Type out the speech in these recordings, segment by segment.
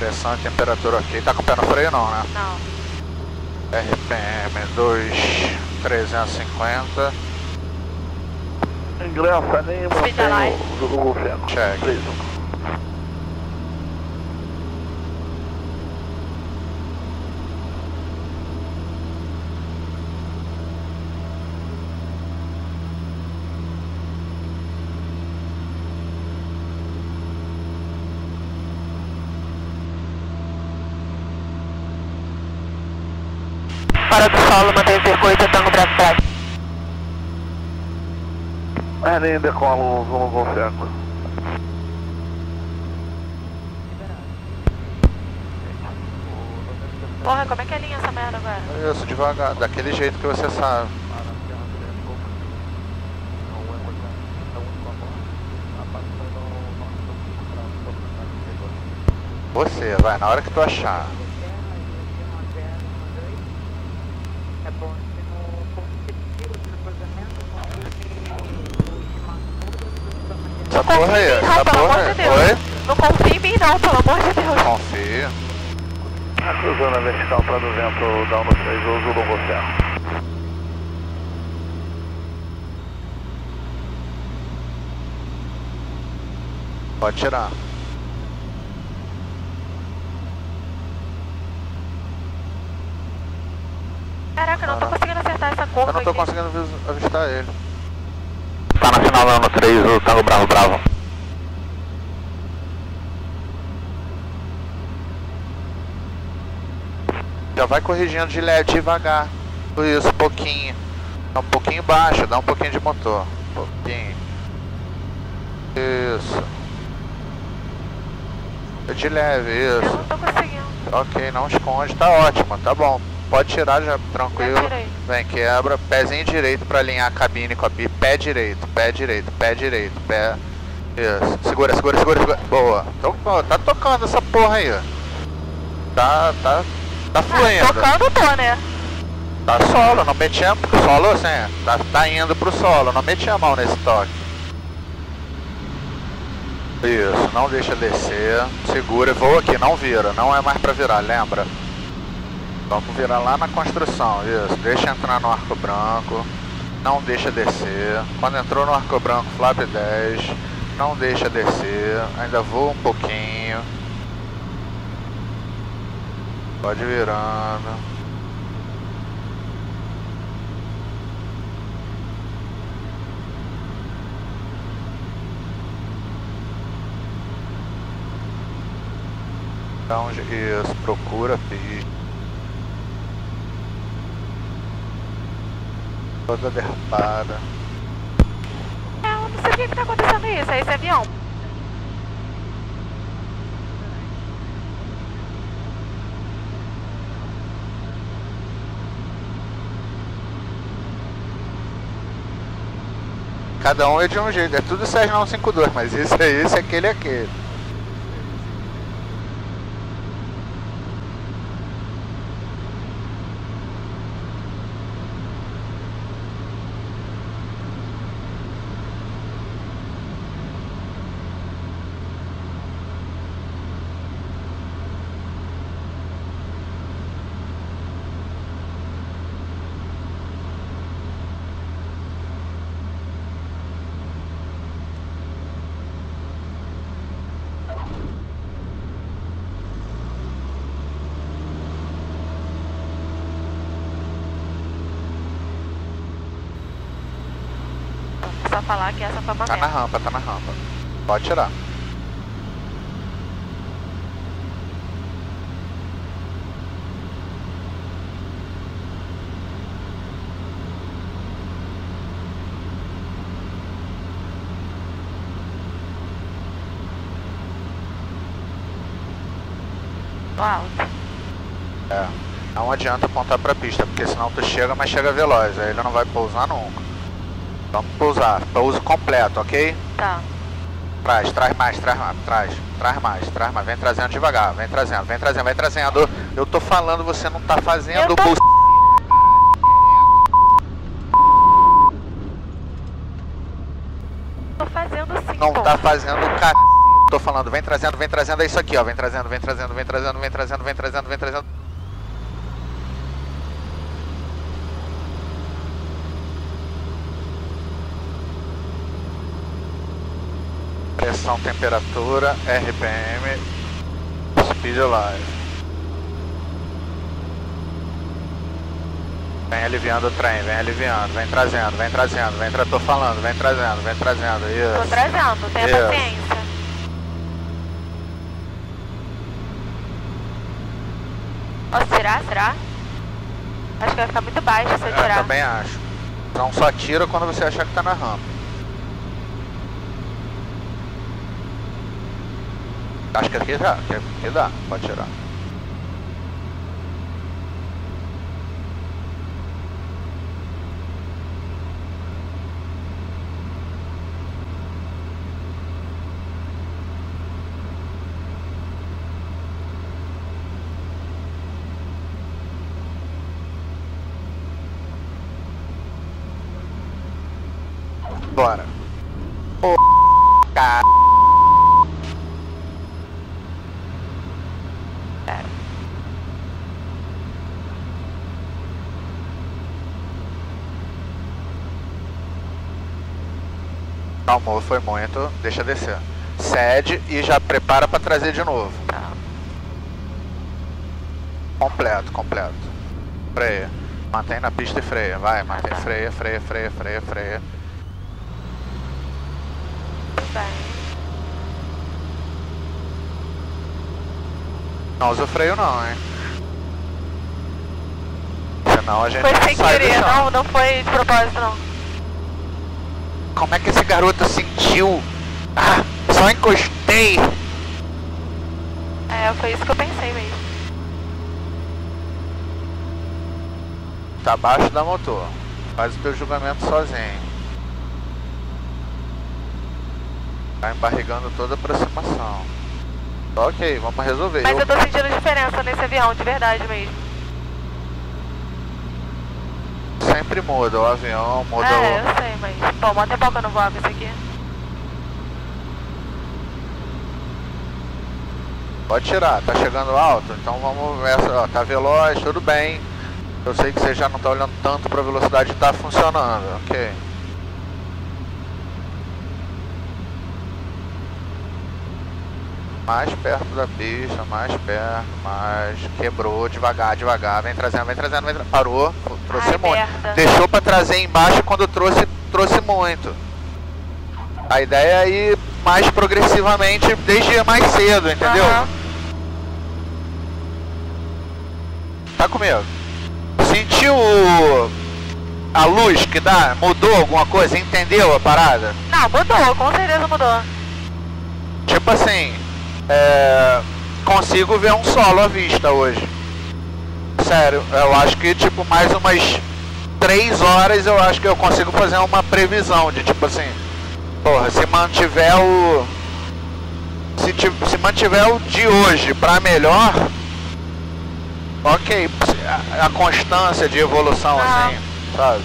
Pressão e temperatura ok. Tá com o pé no freio não, né? Não. RPM 2350. Ingressa nem Align. do Google Feno. Check. 3 Para do solo, mantém o circuito, tango braço atrás. Arlinha decola o Google Feno. Porra, como é que é linha essa merda agora? Isso, devagar, daquele jeito que você sabe. Você, vai, na hora que tu achar. Essa porra aí, essa Não, pelo porra amor de Deus. Oi? Não confia em mim não, pelo amor de Deus. Confia. Tá cruzando a vertical para do vento, down no 3, uso o Google Feno. Pode tirar. Caraca, eu não tô conseguindo acertar essa Eu curva não tô aqui. conseguindo vis- avistar ele. Ano 3, o Tango Bravo Bravo. Já vai corrigindo de leve, devagar. Isso, pouquinho. Dá um pouquinho baixo, dá um pouquinho de motor. Um pouquinho. Isso. De leve, Eu isso. não tô conseguindo. Ok, não esconde, tá ótimo, tá bom. Pode tirar já, Já tranquilo. tirei. Vem, quebra, pezinho direito pra alinhar a cabine com a bi. Pé direito, pé direito, pé direito, pé. Isso. Segura, segura, segura, segura. Boa. Ó, tá tocando essa porra aí. ó. Tá, tá. Tá Ah, fluindo. tocando tô, né? Tá solo, não meti a solo assim, tá, tá indo pro solo, não meti a mão nesse toque. Isso, não deixa descer, segura voa aqui, não vira, não é mais pra virar, lembra? Vamos virar lá na construção, isso, deixa entrar no arco branco, não deixa descer. Quando entrou no arco branco, flap 10, não deixa descer, ainda voa um pouquinho. Pode ir virando. Então, isso, procura pista. Toda derrapada. É, eu não sei o que que tá acontecendo isso. É esse avião. Cada um é de um jeito, é tudo Sérgio 952, mas esse é esse, aquele é aquele. Só falar que essa foi uma Tá na rampa, tá na rampa. Pode tirar. Alto. É. Não adianta apontar pra pista, porque senão tu chega, mas chega veloz. Aí ele não vai pousar nunca. Vamos pousar. Pouso completo, ok? Tá. Traz, traz mais, traz mais, traz, traz mais, traz mais, vem trazendo devagar, vem trazendo, vem trazendo, vem trazendo. Eu tô falando, você não tá fazendo Eu tô- bull- Tô fazendo sim, Não pô. tá fazendo c... Tô falando, vem trazendo, vem trazendo, é isso aqui, ó. Vem trazendo, vem trazendo, vem trazendo, vem trazendo, vem trazendo, vem trazendo. Temperatura, RPM, Speed Live. Vem aliviando o trem, vem aliviando, vem trazendo, vem trazendo, vem tra... tô falando, vem trazendo, vem trazendo, isso. Tô trazendo, tenha Isso. paciência. Posso tirar, será? Acho que vai ficar muito baixo se eu Eu tirar. também acho. Então só tira quando você achar que tá na rampa. Acho que aqui dá, que aqui dá, pode tirar. Bora. Ô, cara. Calmou, foi muito. Deixa descer. Cede e já prepara pra trazer de novo. Tá. Completo, completo. Freia. Mantém na pista e freia. Vai, mantém. Freia, freia, freia, freia, freia. Bem. Não usa o freio não, hein? Senão a gente Foi sem querer, não, não foi de propósito não. Como é que esse garoto sentiu? Ah, só encostei. É, foi isso que eu pensei mesmo. Tá abaixo da motor. Faz o teu julgamento sozinho. Tá embarrigando toda a aproximação. Ok, vamos resolver. Mas Eu- eu tô sentindo diferença nesse avião, de verdade mesmo. Sempre muda o avião, muda É, o... eu sei, mas... Bom, tempo que eu não voava isso aqui. Pode tirar, tá chegando alto, então vamos essa, ó, tá veloz, tudo bem. Eu sei que você já não tá olhando tanto pra velocidade tá funcionando, ok. Mais perto da pista, mais perto, mais. Quebrou, devagar, devagar. Vem trazendo, vem trazendo, vem trazendo. Parou, trouxe Ai, muito. merda. Deixou pra trazer embaixo quando trouxe, trouxe muito. A ideia é ir mais progressivamente desde mais cedo, entendeu? Aham. Tá comigo? Sentiu a luz que dá? Mudou alguma coisa? Entendeu a parada? Não, mudou, com certeza mudou. Tipo assim, é, consigo ver um solo à vista hoje. Sério, eu acho que tipo mais umas 3 horas eu acho que eu consigo fazer uma previsão de tipo assim, porra, se mantiver o. Se, se mantiver o de hoje pra melhor, ok, a, a constância de evolução Ah. assim, sabe?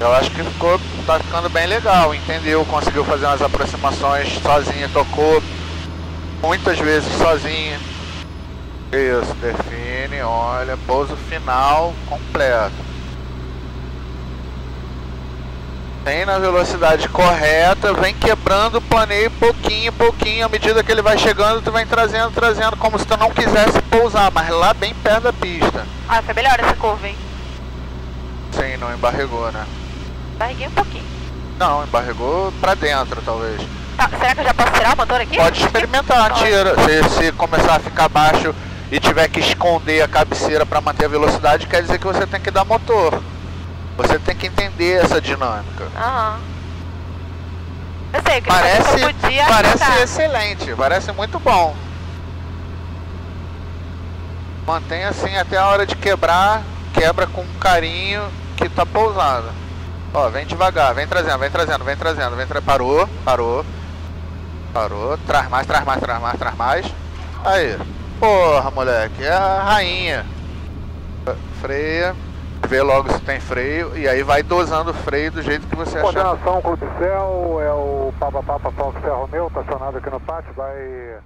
Eu acho que ficou, tá ficando bem legal, entendeu? Conseguiu fazer umas aproximações sozinha, tocou muitas vezes sozinha. Isso, define, olha, pouso final completo. Tem na velocidade correta, vem quebrando o planeio pouquinho, pouquinho, à medida que ele vai chegando, tu vem trazendo, trazendo, como se tu não quisesse pousar, mas lá bem perto da pista. Ah, foi melhor essa curva, hein? Sim, não embarregou, né? Barriguei um pouquinho. Não, embarregou pra dentro, talvez. Tá, será que eu já posso tirar o motor aqui? Pode experimentar, tira. Se, se começar a ficar baixo e tiver que esconder a cabeceira para manter a velocidade, quer dizer que você tem que dar motor. Você tem que entender essa dinâmica. Aham. Eu sei, que Parece, eu podia parece excelente, parece muito bom. Mantenha assim até a hora de quebrar, quebra com carinho que tá pousada. Ó, vem devagar, vem trazendo, vem trazendo, vem trazendo, vem tra... Parou, parou. Parou, traz mais, traz mais, traz mais, traz mais. Aí. Porra, moleque, é a rainha. Freia. vê logo se tem freio e aí vai dosando o freio do jeito que você achar. Coordenação Clube Céu, é o Papa Papa Fox Romeu, estacionado aqui no pátio, vai